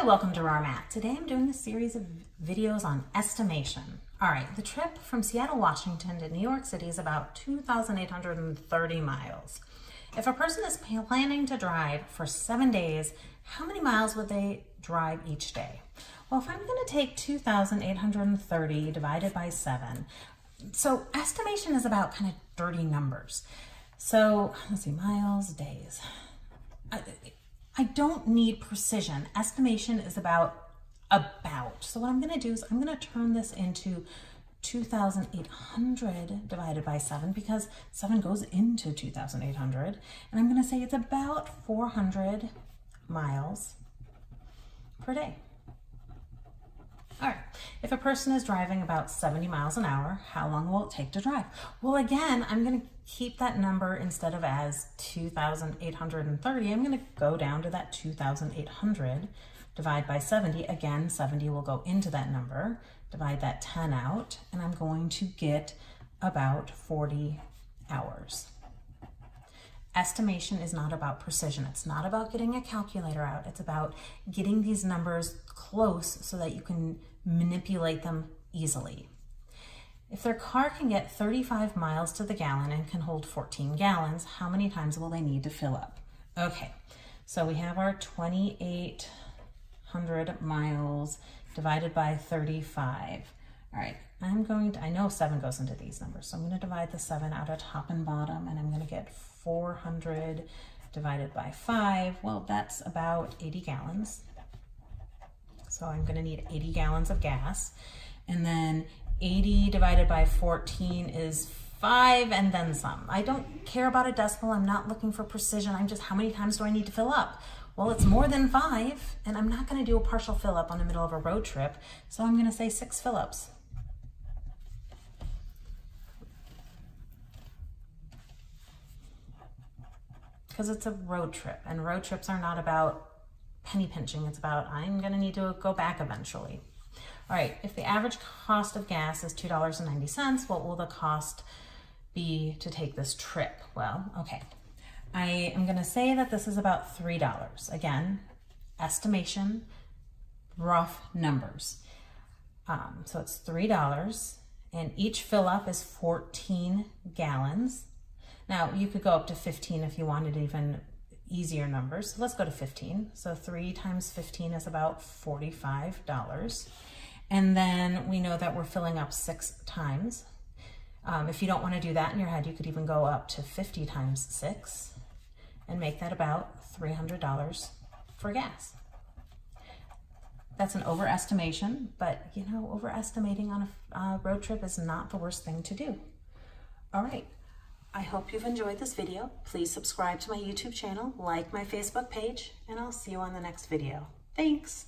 Hi, welcome to Rahr Math. Today I'm doing a series of videos on estimation. All right, the trip from Seattle, Washington to New York City is about 2,830 miles. If a person is planning to drive for seven days, how many miles would they drive each day? Well, if I'm gonna take 2,830 divided by seven, so estimation is about kind of dirty numbers. So let's see, miles, days. I, I don't need precision. Estimation is about about. So what I'm going to do is I'm going to turn this into 2,800 divided by 7 because 7 goes into 2,800. And I'm going to say it's about 400 miles per day. All right, if a person is driving about 70 miles an hour, how long will it take to drive? Well, again, I'm gonna keep that number instead of as 2,830, I'm gonna go down to that 2,800, divide by 70. Again, 70 will go into that number, divide that 10 out, and I'm going to get about 40 hours. Estimation is not about precision. It's not about getting a calculator out. It's about getting these numbers close so that you can manipulate them easily. If their car can get 35 miles to the gallon and can hold 14 gallons, how many times will they need to fill up? Okay, so we have our 2,800 miles divided by 35. All right, I'm going to, I know seven goes into these numbers, so I'm gonna divide the seven out of top and bottom and I'm gonna get 400 divided by 5, well, that's about 80 gallons. So I'm going to need 80 gallons of gas. And then 80 divided by 14 is 5 and then some. I don't care about a decimal. I'm not looking for precision. I'm just how many times do I need to fill up? Well, it's more than 5, and I'm not going to do a partial fill up on the middle of a road trip, so I'm going to say 6 fill ups. Because it's a road trip and road trips are not about penny pinching. It's about I'm going to need to go back eventually. All right, if the average cost of gas is $2.90, what will the cost be to take this trip? Well, okay. I am going to say that this is about $3. Again, estimation, rough numbers. Um, so it's $3 and each fill up is 14 gallons. Now you could go up to 15 if you wanted even easier numbers. So let's go to 15. So three times 15 is about $45. And then we know that we're filling up six times. Um, if you don't want to do that in your head, you could even go up to 50 times six and make that about $300 for gas. That's an overestimation, but you know, overestimating on a uh, road trip is not the worst thing to do. All right. I hope you've enjoyed this video. Please subscribe to my YouTube channel, like my Facebook page, and I'll see you on the next video. Thanks.